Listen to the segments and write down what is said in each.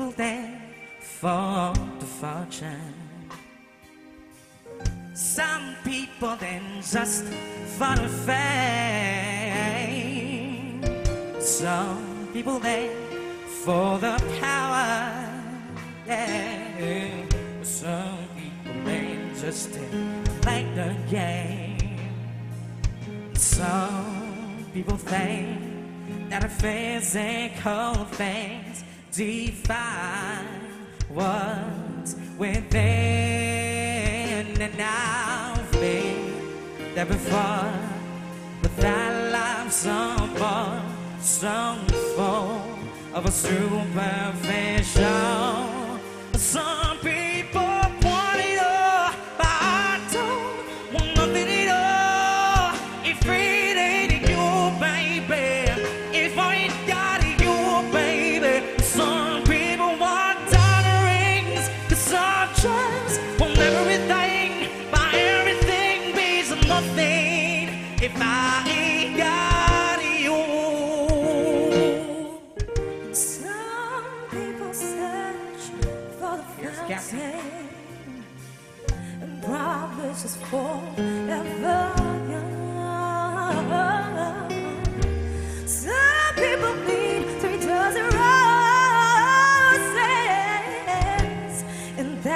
People think for the fortune. Some people then just for the fame. Some people then for the power. Yeah. Some people then just like the game. Some people think that a physical things define what's within and now. Feel that before but that life someone some form of a superficial cause some just want everything everything means nothing. If I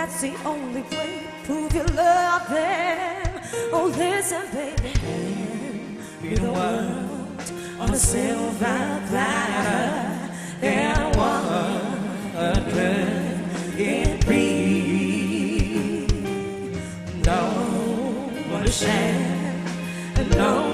that's the only way to prove you love them. Oh, listen, baby, be the world on a silver platter and what could it be no one to share and no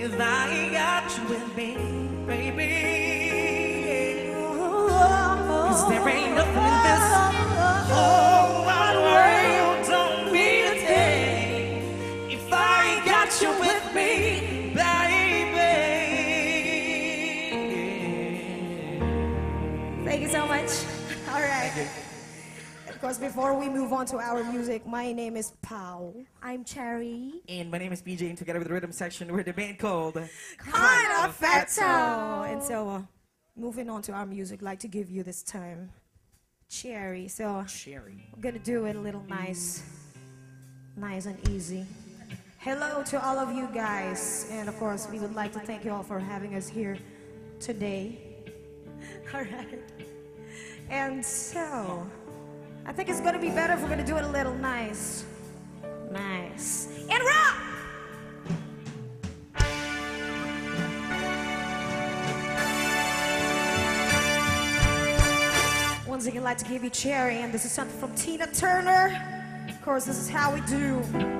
if I ain't got you with me baby. Cause there ain't nothing course, before we move on to our music, my name is Pau. I'm Cherry. And my name is BJ, and together with the rhythm section, we're the band called Con Affetto. And so, uh, moving on to our music, like to give you this time Cherry. So, Cherry. I'm gonna do it a little nice, nice and easy. Hello to all of you guys, and of course, we would like to thank you all for having us here today. All right. And so, I think it's gonna be better if we're gonna do it a little nice, nice, and rock. Once again, I'd like to give you Cherry, and this is something from Tina Turner. Of course, this is how we do.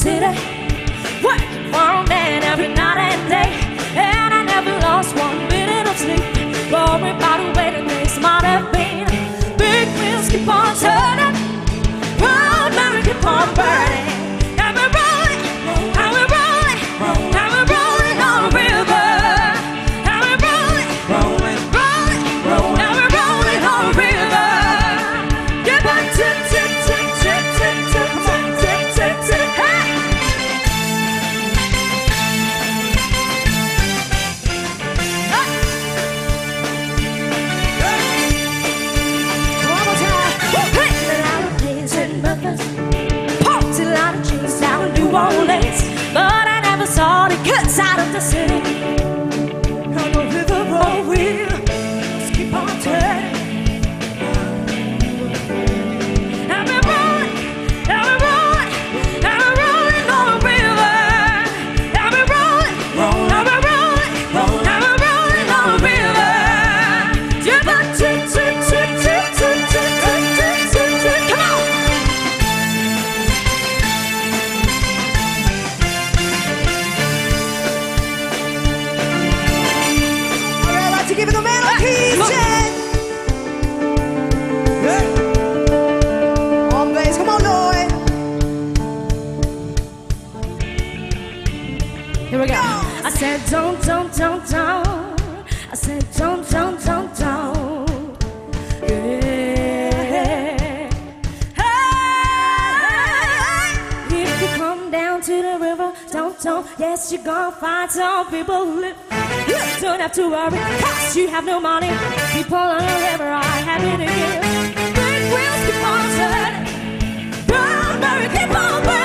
City, working for a man every night and day. And I never lost one minute of sleep, worrying about the way that things might have been. Big wheels keep on turning, proud Mary keep. Down to the river, don't, don't. Yes, you're gonna find some people who live. You don't have to worry, cause you have no money. People on the river are happy to give. Big wheels keep on turning. Proud Mary keep on burning.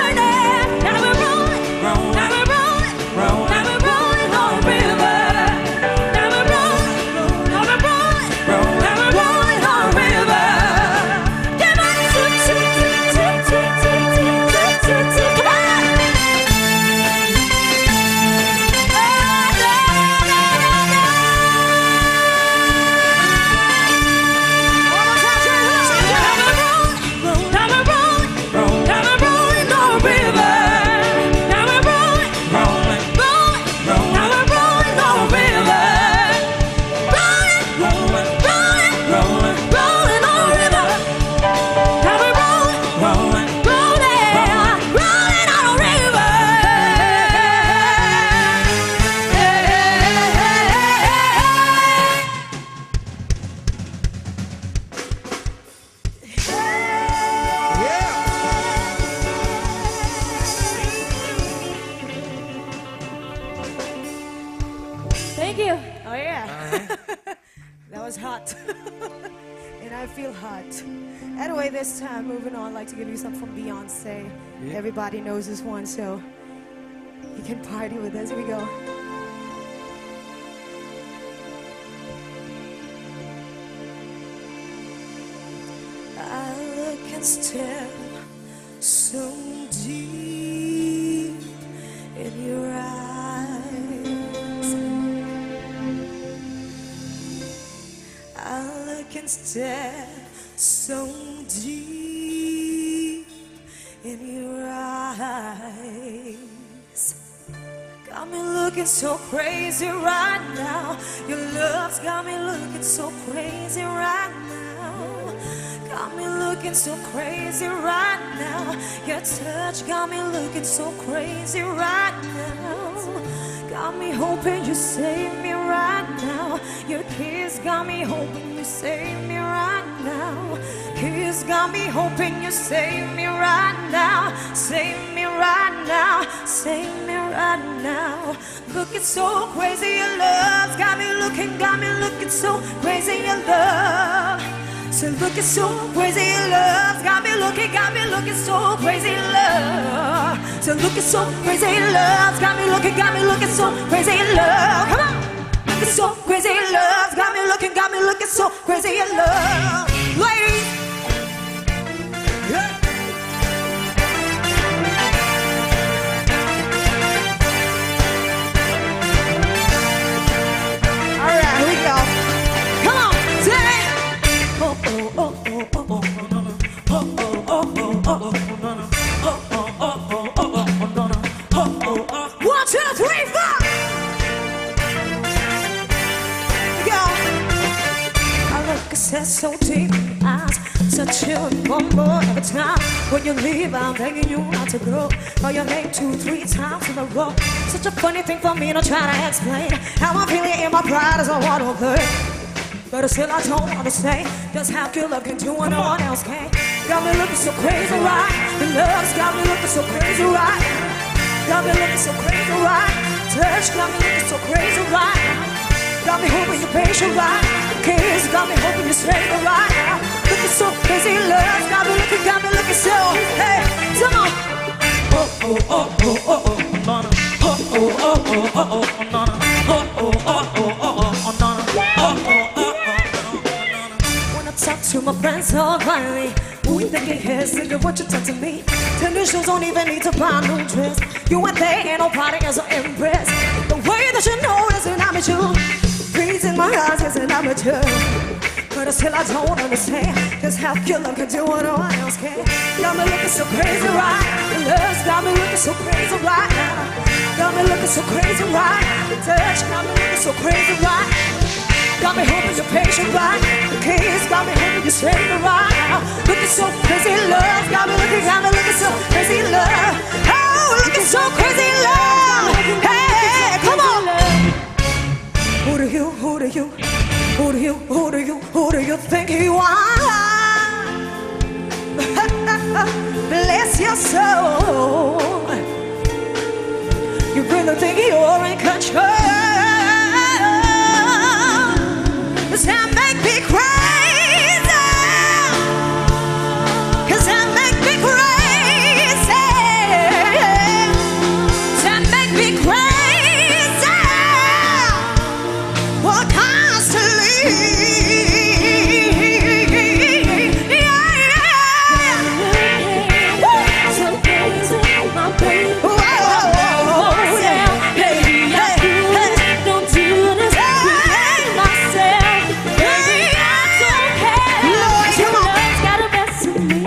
Anyway, this time, moving on, I'd like to give you something from Beyonce. Yeah. Everybody knows this one, so you can party with us. Here we go. I look and stare so deep in your eyes. I look and stare so deep in your eyes. Got me looking so crazy right now. Your love's got me looking so crazy right now. Got me looking so crazy right now. Your touch got me looking so crazy right now. Got me hoping you save me right now. Your kiss got me hoping you save me right now. Kiss got me hoping you save me right now. Save me right now. Save me right now. Looking so crazy, your love's got me looking, got me looking so crazy, your love. So looking so crazy, love's got me looking, got me looking so crazy, love. So looking so crazy, love's got me looking, got me looking so crazy, love. Come on. Looking so crazy, your love's got me looking, got me looking so crazy, your love. Ladies. So deep, ah, eyes touch you one more every time. When you leave, I'm begging you not to go. Call your name two, three times in a row. Such a funny thing for me to try to explain. How I'm feeling in my pride as I want to play. But still I don't want to understand just how good love can do when no one else can. Got me looking so crazy, right? The love's got me looking so crazy, right? Got me looking so crazy, right? Touch got me looking so crazy, right? Got me hoping you're patient, right? Kiss got me hoping you're straight, right? Looking so crazy, love got me looking, got me looking so. Hey, come on. Oh oh oh oh oh oh, nana. Oh oh oh oh oh oh, nana. Oh oh oh oh oh oh, nana. Oh oh oh oh. oh. When I talk to my friends so quietly, we think it has think of what you done to me. Tender shoes don't even need to buy a new dress. You went there, ain't nobody else impressed. The way that you know is an amateur in my eyes as an amateur. But still I don't understand just how killer can do what no one else can. Got me looking so crazy right. Love's got me looking so crazy right now. Got me looking so crazy right. the Touch got me looking so crazy right. Got me hoping you're patient right. The kiss got me hoping you're straight right. Looking so crazy love. Got me looking, got me looking so crazy love. Your soul. You really think you're in control?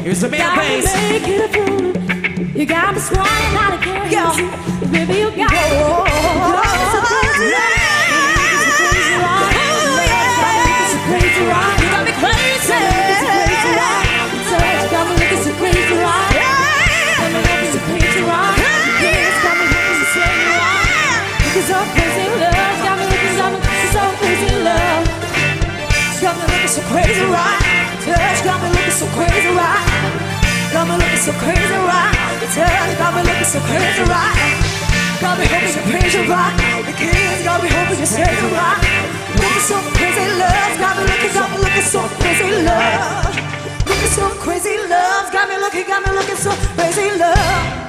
You got me sworn out of care. Yeah. Baby, you got me. You're so crazy. Right. You got me crazy. Crazy right. You got me looking so crazy right. Got me looking so crazy right. Yes, got me looking so crazy right. Looking so crazy love. Got me looking so so crazy love. Got me looking so crazy right. Got me hoping you praise you right. The kids got me hoping you say you right. Looking so crazy love. Got me looking, got me looking so crazy love. Looking so crazy love. Got me looking, got me looking so crazy love.